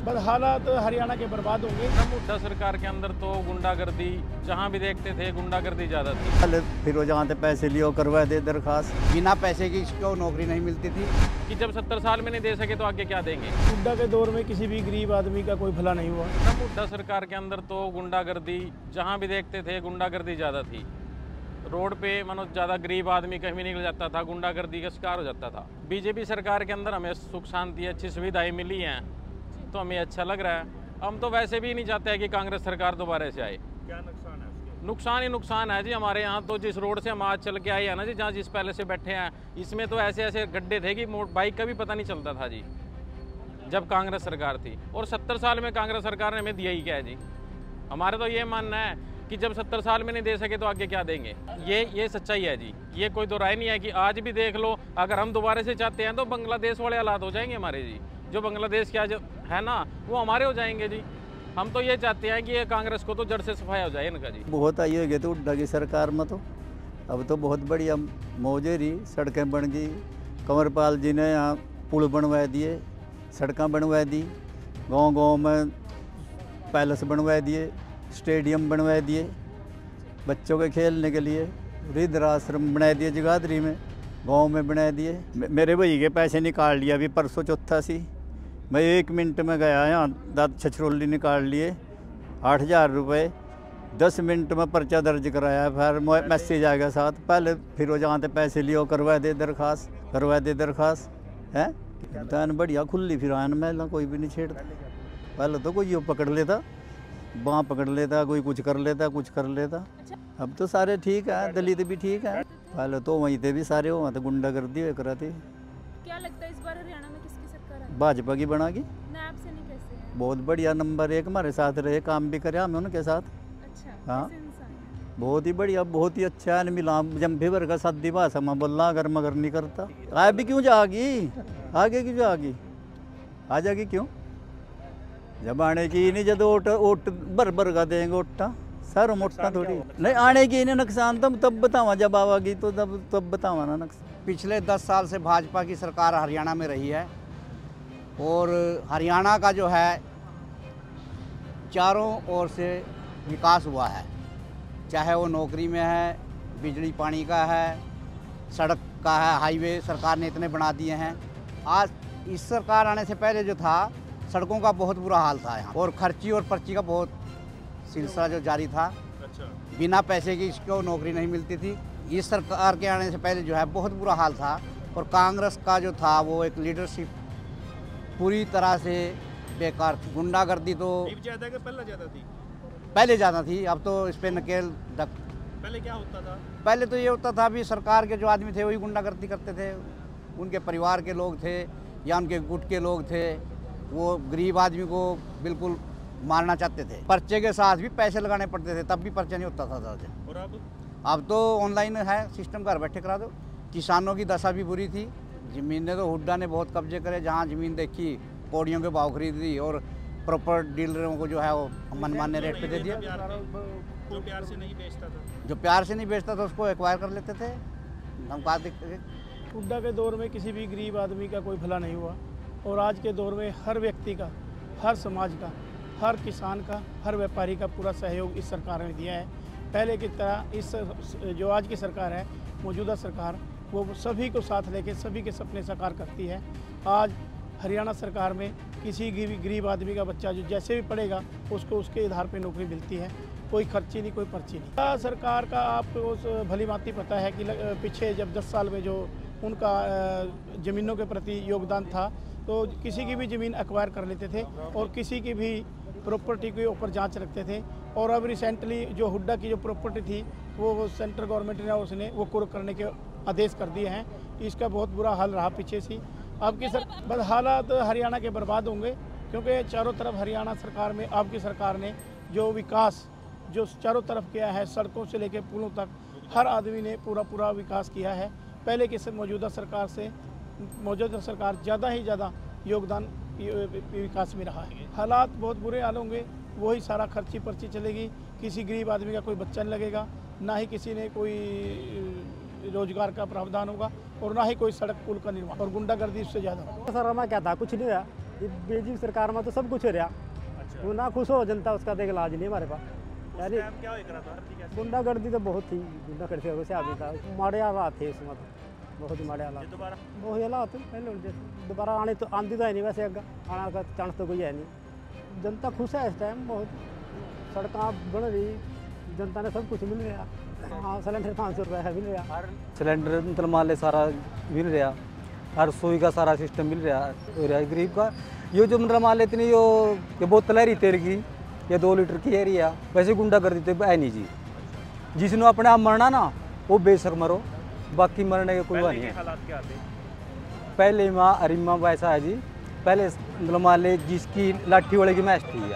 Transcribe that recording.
बस हालात हरियाणा के बर्बाद होंगे। हम हुड्डा सरकार के अंदर तो गुंडागर्दी जहाँ भी देखते थे गुंडागर्दी ज़्यादा थी। पहले फिर वो जहाँ पैसे लियो करवा दे दरखास्त। बिना पैसे की क्यों नौकरी नहीं मिलती थी। कि जब सत्तर साल में नहीं दे सके तो आगे क्या देंगे? हुड्डा के दौर में किसी भी गरीब आदमी का कोई भला नहीं हुआ। हम हुड्डा सरकार के अंदर तो गुंडागर्दी जहाँ भी देखते थे गुंडागर्दी ज़्यादा थी। रोड पे मानो ज़्यादा गरीब आदमी कहीं भी निकल जाता था गुंडागर्दी का शिकार हो जाता था। बीजेपी सरकार के अंदर हमें सुख शांति अच्छी सुविधाएँ मिली हैं। तो हमें अच्छा लग रहा है। हम तो वैसे भी नहीं चाहते हैं कि कांग्रेस सरकार दोबारा से आए। क्या नुकसान है नुकसान ही नुकसान है जी हमारे यहाँ तो जिस रोड से हम आज चल के आए हैं ना जी जहाँ जिस पहले से बैठे हैं इसमें तो ऐसे ऐसे गड्ढे थे कि बाइक का भी पता नहीं चलता था जी जब कांग्रेस सरकार थी। और सत्तर साल में कांग्रेस सरकार ने हमें दिया ही क्या है जी? हमारा तो ये मानना है कि जब सत्तर साल में नहीं दे सके तो आगे क्या देंगे? ये ये सच्चाई है जी। ये कोई दो राय नहीं है कि आज भी देख लो अगर हम दोबारा से चाहते हैं तो बांग्लादेश वाले हालात हो जाएँगे हमारे जी। जो बांग्लादेश के आज है ना? वो हमारे हो जाएँगे जी। हम तो ये चाहते हैं कि ये कांग्रेस को तो जड़ से सफाया हो जाए इनका जी। बहुत आई हो गए तो उड्डा की सरकार में तो। अब तो बहुत बढ़िया मौजे रही सड़कें बन गई। कंवरपाल जी ने यहाँ पुल बनवा दिए सड़क बनवा दी। गाँव गाँव में पैलेस बनवा दिए स्टेडियम बनवा दिए बच्चों के खेलने के लिए वृद्ध आश्रम बना दिए जगाधरी में गाँव में बना दिए। मेरे भाई के पैसे निकाल लिया अभी परसों चौथा सी। मैं एक मिनट में गया यहाँ दाद छछरौली निकाल लिए। आठ हज़ार रुपये दस मिनट में पर्चा दर्ज कराया, फिर मैसेज आ गया साथ, पहले फिर वो जहाँ पैसे लियो करवा दे दरखास्त करवा दे दरखास्त है? दान बढ़िया खुली फिर आन में कोई भी नहीं छेड़ता। पहले तो कोई यो पकड़ लेता बाँ पकड़ लेता, कोई कुछ कर लेता, कुछ कर लेता। अब तो सारे ठीक है, दलित भी ठीक है। पहले तो वहीं थे भी सारे वहाँ तो गुंडागर्दी हुए भाजपा की बना की? नैब से नहीं कैसे है। बहुत बढ़िया नंबर एक हमारे साथ रहे काम भी करे हमें उनके साथ। अच्छा हाँ। बहुत ही बढ़िया बहुत ही अच्छा है मिला जम्भे भर का सदी भाषा में बोलना अगर मगर नहीं करता। आए भी क्यों जागी? आगे क्यों जागी? आ जाएगी क्यों? जब आने की नहीं जब ओट ओट भर भर का देंगे ओटा। सर मोटा थोड़ी। नहीं आने की नहीं नुकसान तब तब बतावा जब आवागी तो तब तब बतावा ना नुकसान। पिछले दस साल से भाजपा की सरकार हरियाणा में रही है। और हरियाणा का जो है चारों ओर से विकास हुआ है। चाहे वो नौकरी में है बिजली पानी का है सड़क का है हाईवे सरकार ने इतने बना दिए हैं। आज इस सरकार आने से पहले जो था सड़कों का बहुत बुरा हाल था यहाँ। और खर्ची और पर्ची का बहुत सिलसिला जो जारी था। अच्छा। बिना पैसे की इसको नौकरी नहीं मिलती थी। इस सरकार के आने से पहले जो है बहुत बुरा हाल था। और कांग्रेस का जो था वो एक लीडरशिप पूरी तरह से बेकार थी। गुंडागर्दी तो ज़्यादा कि पहले ज़्यादा थी? पहले ज़्यादा थी अब तो इस पर नकेल डक पहले क्या होता था? पहले तो ये होता था भी सरकार के जो आदमी थे वही गुंडागर्दी करते थे। उनके परिवार के लोग थे या उनके गुट के लोग थे वो गरीब आदमी को बिल्कुल मारना चाहते थे। पर्चे के साथ भी पैसे लगाने पड़ते थे तब भी पर्चा नहीं होता था दर्ज और अब? अब तो ऑनलाइन है सिस्टम घर बैठे करा दो। किसानों की दशा भी बुरी थी ज़मीनें तो हुड्डा ने बहुत कब्जे करे, जहाँ ज़मीन देखी, पौड़ियों के भाव खरीद दी और प्रॉपर डीलरों को जो है वो मनमान्य रेट पे दे दिया। जो प्यार से नहीं बेचता था जो प्यार से नहीं बेचता था उसको एक्वायर कर लेते थे। हम कहा हुड्डा के दौर में किसी भी गरीब आदमी का कोई भला नहीं हुआ। और आज के दौर में हर व्यक्ति का, हर समाज का, हर किसान का, हर व्यापारी का पूरा सहयोग इस सरकार ने दिया है। पहले की तरह इस, जो आज की सरकार है, मौजूदा सरकार वो सभी को साथ लेके, सभी के सपने साकार करती है। आज हरियाणा सरकार में किसी गरीब आदमी का बच्चा जो जैसे भी पढ़ेगा, उसको उसके आधार पे नौकरी मिलती है। कोई खर्ची नहीं, कोई पर्ची नहीं। सरकार का आपको उस भली भांति पता है कि पीछे जब 10 साल में जो उनका ज़मीनों के प्रति योगदान था तो किसी की भी ज़मीन एक्वायर कर लेते थे और किसी की भी प्रॉपर्टी के ऊपर जाँच रखते थे। और अब रिसेंटली जो हुड्डा की जो प्रॉपर्टी थी, वो सेंट्रल गवर्नमेंट ने उसने वो कुर्क करने के आदेश कर दिए हैं इसका बहुत बुरा हाल रहा पीछे से। आपकी सर, बस हालात हरियाणा के बर्बाद होंगे, क्योंकि चारों तरफ़ हरियाणा सरकार में, आपकी सरकार ने जो विकास, जो चारों तरफ़ किया है, सड़कों से लेकर पुलों तक, हर आदमी ने पूरा पूरा विकास किया है। पहले के मौजूदा सरकार से, मौजूदा सरकार ज़्यादा ही ज़्यादा योगदान विकास में रहा है। हालात बहुत बुरे हाल होंगे, वही सारा खर्ची पर्ची चलेगी, किसी गरीब आदमी का कोई बच्चा नहीं लगेगा, ना ही किसी ने कोई रोज़गार का प्रावधान होगा और ना ही कोई सड़क पुल का निर्माण और गुंडागर्दी उससे ज़्यादा होगा। सर हमारा क्या था कुछ नहीं ये बीजेपी सरकार में तो सब कुछ रहा। अच्छा। वो ना खुश हो जनता उसका देख इलाज नहीं हमारे पास। यानी टाइम क्या करा था ठीक गुंडागर्दी तो बहुत थी गुंडागर्दी वैसे अभी था। माड़े हालात थे इसमें तो बहुत ही माड़े हालात। दोबारा? बहुत हालात पहले दोबारा आने तो आंधी तो है नहीं वैसे अग्गा आने का चांस तो कोई है नहीं। जनता खुश है इस टाइम बहुत। सड़क बन रही जनता ने सब कुछ मिल रहा। हाँ सिलेंडर पाँच सौ रुपये है मिल रहा। सिलेंडर मतलब मान ले सारा मिल रहा। हर सुई का सारा सिस्टम मिल रहा है गरीब का ये जो मतलब मान लेते नहीं यो ये बोतल है रही तेल की ये दो लीटर की है रिया। वैसे गुंडा कर देते है नहीं जी। जिसने अपने आप मरना ना वो बेशक मरो। बाकी मरने का कोई नहीं। है पहले माँ अरिमा वैसा है जी। पहले मतलब मान ले जिसकी लाठी वाले की मैच थी।